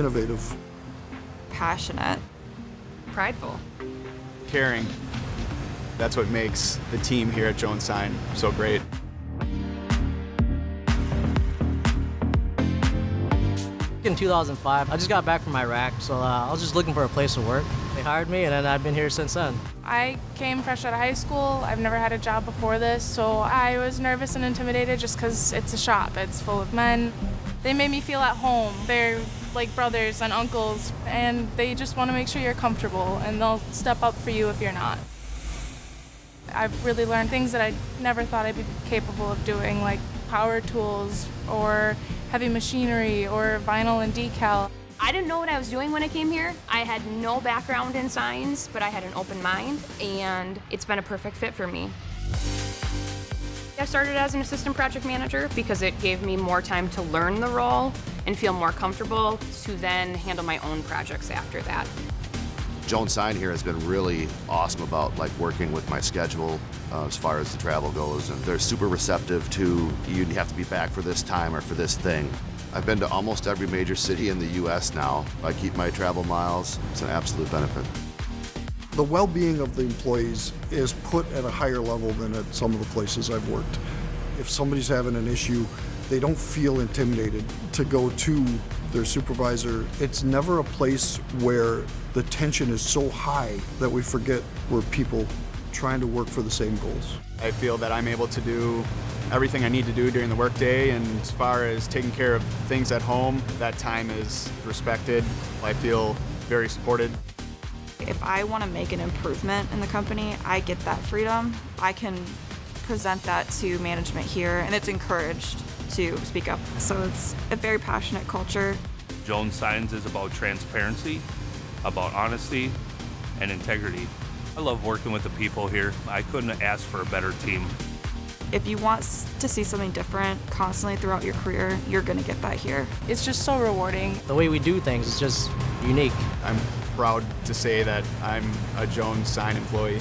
innovative. Passionate. Prideful. Caring. That's what makes the team here at Jones Sign so great. In 2005, I just got back from Iraq, so uh, I was just looking for a place to work. They hired me, and then I've been here since then. I came fresh out of high school. I've never had a job before this, so I was nervous and intimidated just because it's a shop. It's full of men. They made me feel at home. They're like brothers and uncles, and they just want to make sure you're comfortable, and they'll step up for you if you're not. I've really learned things that I never thought I'd be capable of doing, like power tools or heavy machinery or vinyl and decal. I didn't know what I was doing when I came here. I had no background in signs, but I had an open mind, and it's been a perfect fit for me. I started as an assistant project manager because it gave me more time to learn the role and feel more comfortable to then handle my own projects after that. Jones Sign here has been really awesome about like working with my schedule uh, as far as the travel goes, and they're super receptive to you have to be back for this time or for this thing. I've been to almost every major city in the U.S. now. I keep my travel miles. It's an absolute benefit. The well-being of the employees is put at a higher level than at some of the places I've worked. If somebody's having an issue, they don't feel intimidated to go to their supervisor. It's never a place where the tension is so high that we forget we're people trying to work for the same goals. I feel that I'm able to do everything I need to do during the workday, and as far as taking care of things at home, that time is respected. I feel very supported. If I want to make an improvement in the company, I get that freedom. I can present that to management here, and it's encouraged to speak up. So it's a very passionate culture. Jones Signs is about transparency, about honesty, and integrity. I love working with the people here. I couldn't ask for a better team. If you want to see something different constantly throughout your career, you're going to get that here. It's just so rewarding. The way we do things is just unique. I'm proud to say that I'm a Jones Sign employee.